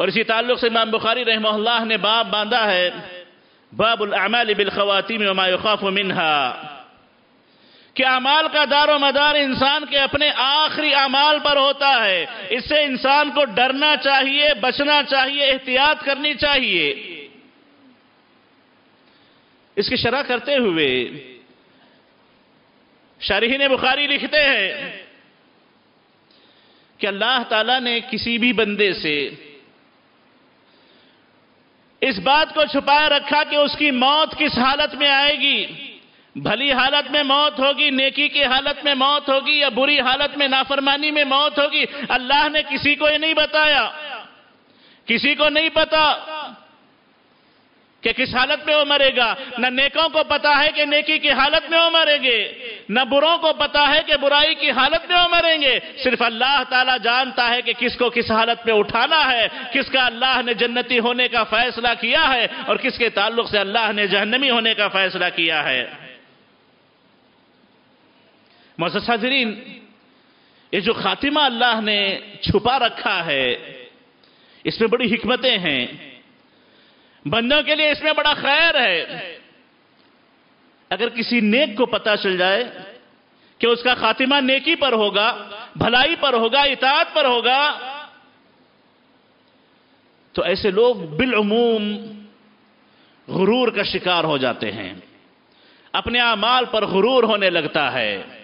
और इसी ताल्लुक से इमाम बुखारी रहमल्लाह ने बाब बांधा है, बाबुल अमाल बिल खवातीम मायुखाफ मिनहा। कि अमाल का दारो मदार इंसान के अपने आखिरी अमाल पर होता है। इससे इंसान को डरना चाहिए, बचना चाहिए, एहतियात करनी चाहिए। इसकी शरह करते हुए शारहीन बुखारी लिखते हैं कि अल्लाह ताला ने किसी भी बंदे से इस बात को छुपाए रखा कि उसकी मौत किस हालत में आएगी? भली हालत में मौत होगी, नेकी की हालत में मौत होगी, या बुरी हालत में नाफरमानी में मौत होगी, अल्लाह ने किसी को ये नहीं बताया। किसी को नहीं पता। कि किस हालत में वो मरेगा? न नेकों को पता है कि नेकी की हालत में वो मरेंगे। न बुरों को पता है कि बुराई की हालत में वो मरेंगे। सिर्फ़ अल्लाह ताला जानता है कि किसको किस हालत में उठाना है, किसका अल्लाह ने जन्नती होने का फैसला किया है और किसके ताल्लुक से अल्लाह ने जहन्नमी होने का फैसला किया है। मोजरीन ये जो खातिमा अल्लाह ने छुपा रखा है, इसमें बड़ी हिकमतें हैं। बंदों के लिए इसमें बड़ा खैर है। अगर किसी नेक को पता चल जाए कि उसका खातिमा नेकी पर होगा, भलाई पर होगा इतात पर होगा तो ऐसे लोग बिलमूम गुरूर का शिकार हो जाते हैं। अपने अमाल पर गुरूर होने लगता है।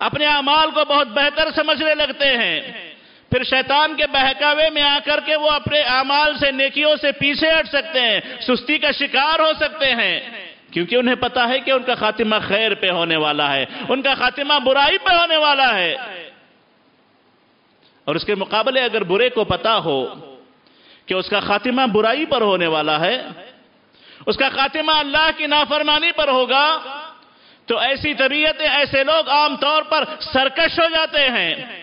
अपने अमाल को बहुत बेहतर समझने लगते हैं। फिर शैतान के बहकावे में आकर के वो अपने अमाल से, नेकियों से पीछे हट सकते हैं, सुस्ती का शिकार हो सकते हैं। क्योंकि उन्हें पता है कि उनका खातिमा खैर पे होने वाला है, उनका खातिमा बुराई पे होने वाला है। और उसके मुकाबले अगर बुरे को पता हो कि उसका खातिमा बुराई पर होने वाला है, उसका खातिमा अल्लाह की नाफरमानी पर होगा तो ऐसी तबीयतें, ऐसे लोग आमतौर पर सरकश हो जाते हैं।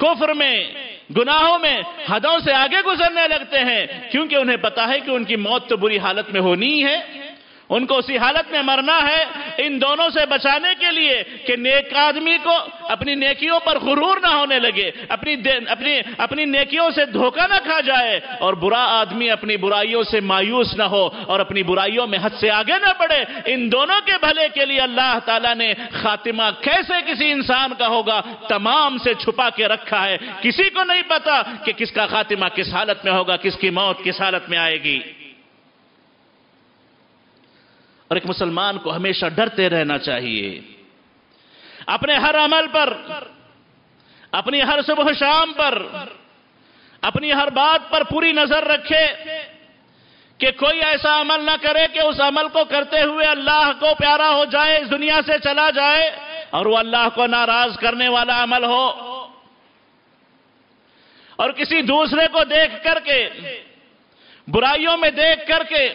कुफर में, गुनाहों में, हदों से आगे गुजरने लगते हैं, क्योंकि उन्हें पता है कि उनकी मौत तो बुरी हालत में होनी ही है। उनको उसी हालत में मरना है, इन दोनों से बचाने के लिए कि नेक आदमी को अपनी नेकियों पर गुरूर ना होने लगे, अपनी अपनी अपनी नेकियों से धोखा ना खा जाए, और बुरा आदमी अपनी बुराइयों से मायूस ना हो, और अपनी बुराइयों में हद से आगे ना बढ़े। इन दोनों के भले के लिए अल्लाह ताला ने खातिमा कैसे किसी इंसान का होगा, तमाम से छुपा के रखा है। किसी को नहीं पता कि किसका खातिमा किस हालत में होगा, किसकी मौत किस हालत में आएगी। और एक मुसलमान को हमेशा डरते रहना चाहिए। अपने हर अमल पर, अपनी हर सुबह शाम पर, अपनी हर बात पर पूरी नज़र रखे कि कोई ऐसा अमल ना करे कि उस अमल को करते हुए अल्लाह को प्यारा हो जाए इस दुनिया से चला जाए और वो अल्लाह को नाराज़ करने वाला अमल हो। और किसी दूसरे को देख करके, बुराइयों में देख करके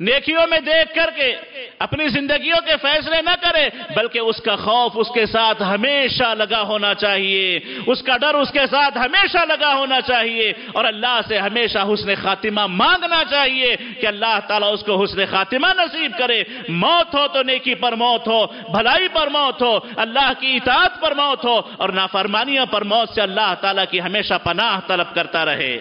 नेकियों में देख करके अपनी जिंदगियों के फैसले न करे, बल्कि उसका खौफ उसके साथ हमेशा लगा होना चाहिए। उसका डर उसके साथ हमेशा लगा होना चाहिए। और अल्लाह से हमेशा हुस्न खातिमा मांगना चाहिए कि अल्लाह ताला उसको हुस्न खातिमा नसीब करे। मौत हो तो नेकी पर मौत हो, भलाई पर मौत हो, अल्लाह की इतात पर मौत हो, और नाफरमानियों पर मौत से अल्लाह ताला की हमेशा पनाह तलब करता रहे।